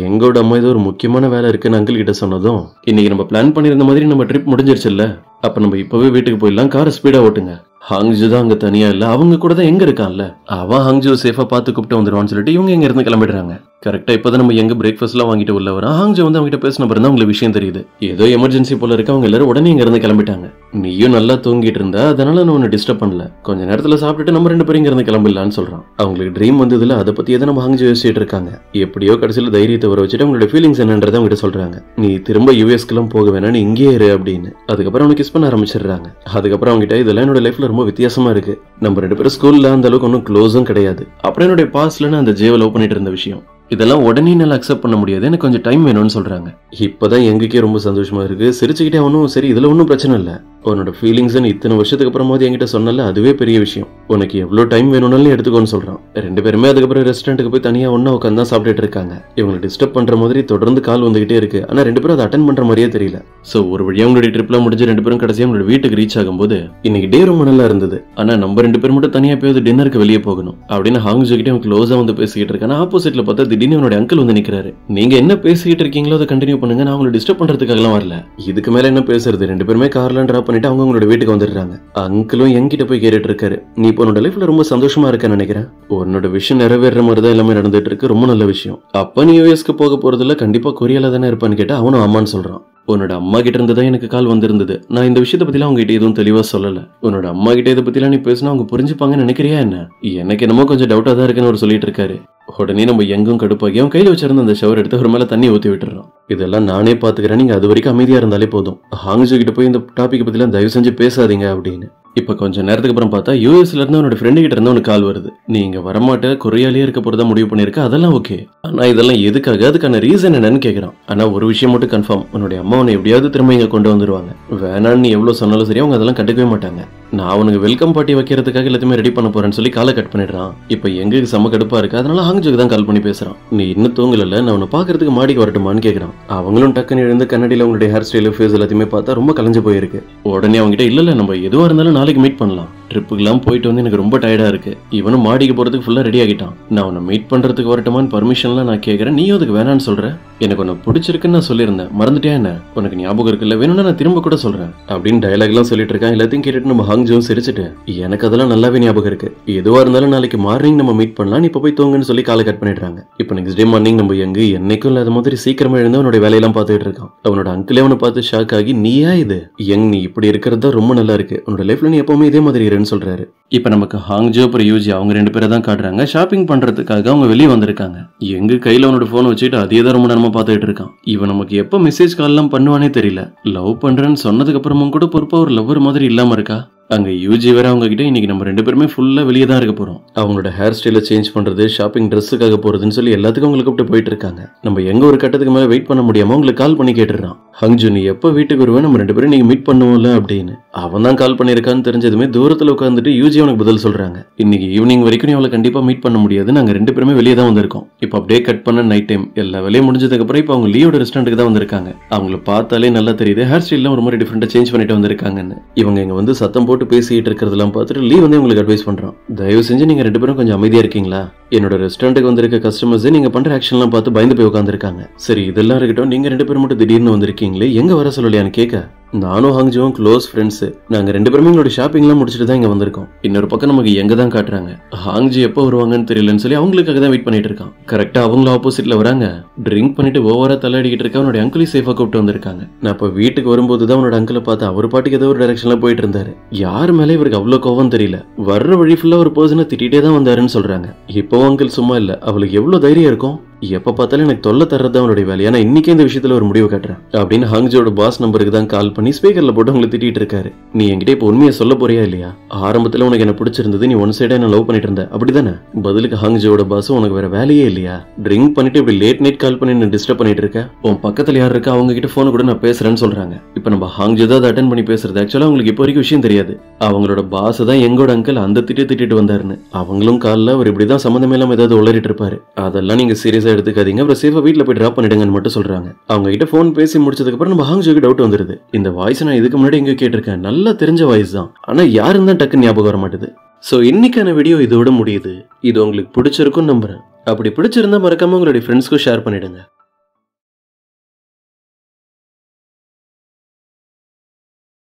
S1: எங்களோட அம்மா ஏதோ ஒரு முக்கியமான வேலை இருக்குன்னு அங்கிள் கிட்ட சொன்னதும் இன்னைக்கு நம்ம பிளான் பண்ணியிருந்த மாதிரி நம்ம ட்ரிப் முடிஞ்சிருச்சுல்ல? அப்ப நம்ம இப்பவே வீட்டுக்கு போயிடலாம். காரை ஸ்பீடா ஓட்டுங்க. ஹாங்ஜு தான் அங்க தனியா இல்ல. அவங்க கூட தான் எங்க இருக்கான்ல? அவன் ஹாங்ஜு சேஃபா பார்த்து கூப்பிட்டு வந்துருவான்னு சொல்லிட்டு இவங்க இங்க இருந்து கிளம்பிடுறாங்க. கரெக்டா இப்பதான் நம்ம எங்க பிரேக்ஃபாஸ்ட்லாம் வாங்கிட்டு உள்ள வரோம். ஹாங்ஜு வந்து அவங்ககிட்ட பேசின பிறகு உங்களுக்கு விஷயம் தெரியுது. ஏதோ எமர்ஜென்சி போல இருக்கு. அவங்க எல்லாரும் உடனே இங்க இருந்து கிளம்பிட்டாங்க. நீயும் நல்லா தூங்கிட்டு இருந்தா அதனால நான் உன்னை டிஸ்டர்ப் பண்ணல. கொஞ்ச நேரத்துல சாப்பிட்டுட்டு நம்ம ரெண்டு பேரும் இங்க இருந்து கிளம்பிடலாம்னு சொல்றான். அவங்களுக்கு ட்ரீம் வந்ததுல அதை பத்தி எதை நம்ம ஹாங்ஜு யோசிச்சுட்டு இருக்காங்க? எப்படியோ கடைசியில தைரியத்தை வர வச்சுட்டு அவங்களோட ஃபீலிங்ஸ் என்னன்றதை அவங்க சொல்றாங்க. நீ திரும்ப யூஎஸ்க்குலாம் போக வேணாம் நீ இங்கே இரு அப்படின்னு. அதுக்கப்புறம் அவனுக்கு கிஸ் பண்ண ஆரம்பிச்சிடுறாங்க. அதுக்கப்புறம் அவங்ககிட்ட இதெல்லாம் என்னோட லைஃப்ல ரொம்ப வித்தியாசமா இருக்கு. நம்ம ரெண்டு பேரும் ஸ்கூல்ல அந்த அளவுக்கு ஒன்றும் க்ளோஸும் கிடையாது. அப்புறம் என்னுடைய பாஸ்ட்ல நான் அந்த ஜேவை லவ் பண்ணிட்டு இருந்த விஷயம். இதெல்லாம் உடனே என்னால் அக்செப்ட் பண்ண முடியாது. எனக்கு கொஞ்சம் டைம் வேணும்னு சொல்றாங்க. இப்பதான் எங்களுக்கே ரொம்ப சந்தோஷமா இருக்கு. சிரிச்சுக்கிட்டே அவனும் சரி இதுல ஒன்றும் பிரச்சனை இல்லை. உன்னோட ஃபீலிங்ஸ் இத்தனை வருஷத்துக்கு அப்புறமாவது என்கிட்ட சொன்னல அதுவே பெரிய விஷயம். உனக்கு எவ்வளவு டைம் வேணும்னாலும் எடுத்துக்கோன்னு சொல்றான். ரெண்டு பேருமே அதுக்கப்புறம் ரெஸ்டாரண்ட்டுக்கு போய் தனியா ஒன்றா உட்காந்து தான் சாப்பிட்டுட்டு இருக்காங்க. இவங்களை டிஸ்டர்ப் பண்ற மாதிரி தொடர்ந்து கால் வந்துகிட்டே இருக்கு. ஆனால் ரெண்டு பேரும் அதை அட்டன் பண்ற மாதிரியே தெரியல. சோ ஒரு வழியா அவங்களுடைய ட்ரிப்லாம் முடிஞ்சு ரெண்டு பேரும் கடைசியா உங்களோட வீட்டுக்கு ரீச் ஆகும்போது இன்னைக்கு டே ரொம்ப நல்லா இருந்தது. ஆனா நம்ம ரெண்டு பேரும் மட்டும் தனியா போய் டின்னருக்கு வெளியே போகணும். அப்படின்னு ஹாங்ஜோ ஜோக்கிட்டே அவன் க்ளோஸா வந்து பேசிக்கிட்டு இருக்கான் ஆப்போசிட்ல பார்த்தா திடீர்னு அவனோட அங்கிள் வந்து நிக்கிறாரு. நீங்க என்ன பேசிக்கிட்டு இருக்கீங்களோ அதை கண்டினியூ பண்ணுங்க. நான் உங்களை டிஸ்டர்ப் பண்ணுறதுக்காகலாம் வரல. இதுக்கு மேல என்ன பேசுறது? ரெண்டு பேருமே கார்லாம் ட்ராப் பண்ணி பண்ணிட்டு அவங்க அவங்களோட வீட்டுக்கு வந்துடுறாங்க. அங்கிளும் என்கிட்ட போய் கேட்டுட்டு இருக்காரு நீ இப்போ உன்னோட லைஃப்ல ரொம்ப சந்தோஷமா இருக்கேன்னு நினைக்கிறேன். உன்னோட விஷயம் நிறைவேற மாதிரி தான் எல்லாமே நடந்துட்டு இருக்கு ரொம்ப நல்ல விஷயம். அப்ப நீ யூஎஸ்க்கு போக போறதுல கண்டிப்பா கொரியால தானே இருப்பான்னு கேட்டா அவனும் அம்மான்னு சொல்றான். உன்னோட அம்மா கிட்ட இருந்து தான் எனக்கு கால் வந்திருந்தது. நான் இந்த விஷயத்தை பத்திலாம் அவங்க கிட்ட எதுவும் தெளிவா சொல்லல. உன்னோட அம்மா கிட்ட இதை பத்திலாம் நீ பேசினா அவங்க புரிஞ்சுப்பாங்கன்னு நினைக்கிறியா என்ன? எனக்கு என்னமோ கொஞ்சம் டவுட்டா தான் இருக்குன்னு அவர் சொல்லிட்டு இருக்காரு. உடனே நம்ம எங்கும் கடுப்பாகி அவன் கையில வச்சிருந்த அந்த ஷவர் எடுத்து ஒரு மேல தண்ணி ஊத்தி விட்டுறான். இதெல்லாம் நானே பாத்துக்கிறேன். நீங்க அது வரைக்கும் அமைதியா இருந்தாலே போதும். ஹாங்ஜோ கிட்ட போய் இந்த டாபிக் பத்திலாம் தயவு செஞ்சு பேசாதீங்க அப்படின்னு. இப்போ கொஞ்சம் நேரத்துக்கு அப்புறம் பார்த்தா யூஎஸ்ல இருந்து அவனோட ஃப்ரெண்டு கிட்ட இருந்து உனக்கு கால் வருது. நீ இங்க வரமாட்ட கொரியாலேயே இருக்க போறதா முடிவு பண்ணிருக்க? அதெல்லாம் ஓகே ஆனா இதெல்லாம் எதுக்காக? அதுக்கான ரீசன் என்னன்னு கேக்குறான். ஆனா ஒரு விஷயம் மட்டும் கன்ஃபார்ம் உன்னுடைய அம்மா உன்னை எப்படியாவது திரும்ப இங்க கொண்டு வந்துருவாங்க. வேணான்னு எவ்வளோ எவ்வளவு சொன்னாலும் சரி அவங்க அதெல்லாம் கண்டுக்கவே மாட்டாங்க. நான் அவனுக்கு வெல்கம் பார்ட்டி வைக்கிறதுக்காக எல்லாத்தையுமே ரெடி பண்ண போறேன்னு சொல்லி காலை கட் பண்ணிடுறான். இப்போ எங்களுக்கு செம கடுப்பா இருக்கு? அதனால ஹாங்ஜுக்கு தான் கால் பண்ணி பேசுறான். நீ இன்னும் தூங்கல நான் உன்னை பாக்குறதுக்கு மாடிக்கு வரட்டுமான்னு கேக்குறான். அவங்களும் டக்குன்னு எழுந்து கண்ணாடியில் உங்களுடைய ஹேர் ஸ்டைல் ஃபேஸ் எல்லாத்தையுமே பார்த்தா ரொம்ப கலைஞ்சு போயிருக்கு. உடனே அவங்ககிட்ட இல்ல இல்ல நம்ம எதுவா இருந்தாலும் நாளைக்கு மீட் பண்ணலாம். ட்ரிப்புக்கெல்லாம் போயிட்டு வந்து எனக்கு ரொம்ப டயர்டா இருக்கு. இவனும் மாடிக்கு போறதுக்கு ஃபுல்லா ரெடி ஆகிட்டான். நான் உன்னை மீட் பண்றதுக்கு வரட்டுமான்னு பர்மிஷன்லாம் நான் கேட்கறேன் நீயும் அதுக்கு வேணான்னு சொல்ற? எனக்கு உன்னை பிடிச்சிருக்குன்னு நான் சொல்லியிருந்தேன். மறந்துட்டேன் என்ன? உனக்கு ஞாபகம் இருக்குல்ல? வேணும்னா நான் திரும்ப கூட சொல்றேன். அப்படின்னு டயலாக் எல்லாம் சொல்லிட்டு இருக்கான். எல்லாத்தையும் கேட்டுட்டு நம்ம ஹாங்ஜும் சிரிச்சிட்டு எனக்கு அதெல்லாம் நல்லாவே ஞாபகம் இருக்கு. எதுவா இருந்தாலும் நாளைக்கு மார்னிங் நம்ம மீட் பண்ணலாம் நீ இப்ப போய் தூங்குன்னு சொல்லி காலை கட் பண்ணிடுறாங்க. இப்போ நெக்ஸ்ட் டே மார்னிங் நம்ம எங்கு என்னைக்கும் இல்லாத மாதிரி சீக்கிரமா எழுந்து அவனோட வேலையெல்லாம் பார்த்துட்டு இருக்கான். அவனோட அங்கிளே அவனை பார்த்து ஷாக் ஆகி நீயா இது? எங் நீ இப்படி இருக்கிறது தான் ரொம்ப நல்லா இருக்கு. உன்னோட லைஃப்ல நீ எப்பவுமே இதே மாதிரி இருன்னு சொல்றாரு. இப்போ நமக்கு ஹாங்ஜோ அப்புறம் யூஜி அவங்க ரெண்டு பேரை தான் காட்டுறாங்க. ஷாப்பிங் பண்றதுக்காக அவங்க வெளியே வந்திருக்காங்க. எங்க கையில அவனோட போன் வச்சுட்டு அதே தான் ரொம்ப நேரமா பார்த்துட்டு இருக்கான். இவன் நமக்கு எப்போ மெசேஜ் கால்லாம் பண்ணுவானே தெரியல. லவ் பண்றேன்னு சொன்னதுக்கு அப்புறமும் கூட பொறுப்பா ஒரு லவ்வர் மாதிரி இல்லாம இருக்கா? அங்கே யூஜி வேற அவங்க கிட்ட இன்னைக்கு நம்ம ரெண்டு பேருமே ஃபுல்லாக வெளியே தான் இருக்க போகிறோம் அவங்களோட ஹேர் ஸ்டைலை சேஞ்ச் பண்ணுறது ஷாப்பிங் ட்ரெஸ்ஸுக்காக போகிறதுன்னு சொல்லி எல்லாத்துக்கும் அவங்களை கூப்பிட்டு போயிட்டு இருக்காங்க. நம்ம எங்க ஒரு கட்டத்துக்கு மேலே வெயிட் பண்ண முடியாமல் உங்களுக்கு கால் பண்ணி கேட்டுறான் ஹங்ஜு நீ எப்போ வீட்டுக்கு வருவேன் நம்ம ரெண்டு பேரும் நீங்கள் மீட் பண்ணுவோம்ல அப்படின்னு. அவன் தான் கால் பண்ணியிருக்கான்னு தெரிஞ்சதுமே தூரத்தில் உட்காந்துட்டு யூஜி அவனுக்கு பதில் சொல்கிறாங்க இன்னைக்கு ஈவினிங் வரைக்கும் நீ அவளை கண்டிப்பாக மீட் பண்ண முடியாது நாங்கள் ரெண்டு பேருமே வெளியே தான் வந்திருக்கோம். இப்போ அப்படியே கட் பண்ண நைட் டைம் எல்லா வேலையும் முடிஞ்சதுக்கப்புறம் இப்போ அவங்க லீவோட ரெஸ்டாரண்ட்டுக்கு தான் வந்திருக்காங்க. அவங்கள பார்த்தாலே நல்லா தெரியுது. ஹேர் ஸ்டைல்லாம் ஒரு மாதிரி டிஃப்ரெண்ட்டாக சேஞ்ச் பண்ணிட்டு வந்திருக்காங்கன்னு. இவங்க இங்கே வந்து சத்தம் போட்டு பேசிட்டு இருக்கிறதெல்லாம் பார்த்துட்டு லீ வந்து உங்களுக்கு அட்வைஸ் பண்ணுறான் தயவு செஞ்சு நீங்க ரெண்டு பேரும் கொஞ்சம் அமைதியா இருக்கீங்களா? என்னோட ரெஸ்டாரண்ட்டுக்கு வந்திருக்க கஸ்டமர்ஸ் நீங்க பண்ற ஆக்ஷன்லாம் பார்த்து பயந்து போய் உட்காந்துருக்காங்க சரி இதெல்லாம் இருக்கட்டும். நீங்க ரெண்டு பேரும் மட்டும் திடீர்னு வந்திருக்கீங்களே எங்க வர சொல்லலையான்னு கேட்க. நானும் ஹாங்ஜுவும் க்ளோஸ் ஃப்ரெண்ட்ஸ் நாங்க ரெண்டு பேருமே எங்களோட ஷாப்பிங்லாம் முடிச்சுட்டு தான் இங்க வந்திருக்கோம். இன்னொரு பக்கம் நமக்கு எங்க தான் காட்டுறாங்க? ஹாங்ஜி எப்போ வருவாங்கன்னு தெரியலன்னு சொல்லி அவங்களுக்காக தான் வெயிட் பண்ணிட்டு இருக்கான். கரெக்டா அவங்களும் ஆப்போசிட்ல வராங்க. ட்ரிங்க் பண்ணிட்டு ஓவரா தள்ளாடிக்கிட்டு இருக்க அவனோட அங்கிளையும் சேஃபா கூப்பிட்டு வந்திருக்காங்க. நான் இப்போ வீட்டுக்கு வரும்போது தான் அவனோட அங்கிளை பார்த்து அவர் பாட்டுக்கு ஏதோ ஒரு டைரக்ஷன்ல போயிட்டு இருந்தாரு. யார் மேலே இவருக்கு அவ்வளோ கோவம் தெரியல. வர்ற வழி ஃபுல்லா ஒரு பர்சனை திட்டிகிட்டே தான் வந்தாருன்னு சொல்றாங்க. இப்போ அங்கிள் சும்மா இல்லை. அவளுக்கு எவ்வளோ தைரியம் இருக்கும்? எப்ப பார்த்தாலும் எனக்கு தொல்லை தர்றது அவனுடைய வேலை. ஏன்னா இன்னைக்கே இந்த விஷயத்துல ஒரு முடிவு கட்டுறேன். அப்படின்னு ஹாங்ஜோட பாஸ் நம்பருக்கு தான் கால் பண்ணி ஸ்பீக்கர்ல போட்டு உங்களை திட்டிட்டு இருக்காரு. நீ என்கிட்ட இப்போ உண்மையை சொல்ல போறியா இல்லையா? ஆரம்பத்துல உனக்கு என்ன பிடிச்சிருந்தது நீ ஒன் சைடாக என்ன லவ் பண்ணிட்டு இருந்த? அப்படிதானே? பதிலுக்கு ஹாங்ஜோட பாஸ் உனக்கு வேற வேலையே இல்லையா? ட்ரிங்க் பண்ணிட்டு இப்படி லேட் நைட் கால் பண்ணி என்ன டிஸ்டர்ப் பண்ணிட்டு இருக்க? உன் பக்கத்துல யார் இருக்கா? அவங்க கிட்ட ஃபோன் கூட நான் பேசுறேன்னு சொல்றாங்க. இப்போ நம்ம ஹாங்ஜோ தான் அதை அட்டன் பண்ணி பேசுறது. ஆக்சுவலா அவங்களுக்கு இப்போ வரைக்கும் விஷயம் தெரியாது. அவங்களோட பாஸ் தான் எங்கோட அங்கிள் அந்த திட்டி திட்டிட்டு வந்தாருன்னு. அவங்களும் காலில் அவர் இப்படிதான் சம்மந்தமே இல்லாமல் ஏதாவது உளறிட்டு இருப்பாரு. அதெல்லாம் நீங்க சீரியஸ் எடுத்துக்காதீங்க. அப்புறம் சேஃபாக வீட்ல போய் ட்ராப் பண்ணிடுங்கன்னு மட்டும் சொல்றாங்க. அவங்க கிட்ட ஃபோன் பேசி முடிச்சதுக்கப்புறம் நம்ம ஹாங்ஜோக்கு டவுட் வந்துருது. இந்த வாய்ஸ் நான் இதுக்கு முன்னாடி எங்கே கேட்டிருக்கேன். நல்லா தெரிஞ்ச வாய்ஸ் தான். ஆனா யாருன்னு தான் டக்குன்னு ஞாபகம் வர மாட்டேது. ஸோ இன்னைக்கான வீடியோ இதோட முடியுது. இது உங்களுக்கு பிடிச்சிருக்கும்னு நம்புகிறேன் அப்படி பிடிச்சிருந்தா மறக்காம உங்களுடைய ஃப்ரெண்ட்ஸ்க்கும் ஷேர் பண்ணிடுங்க.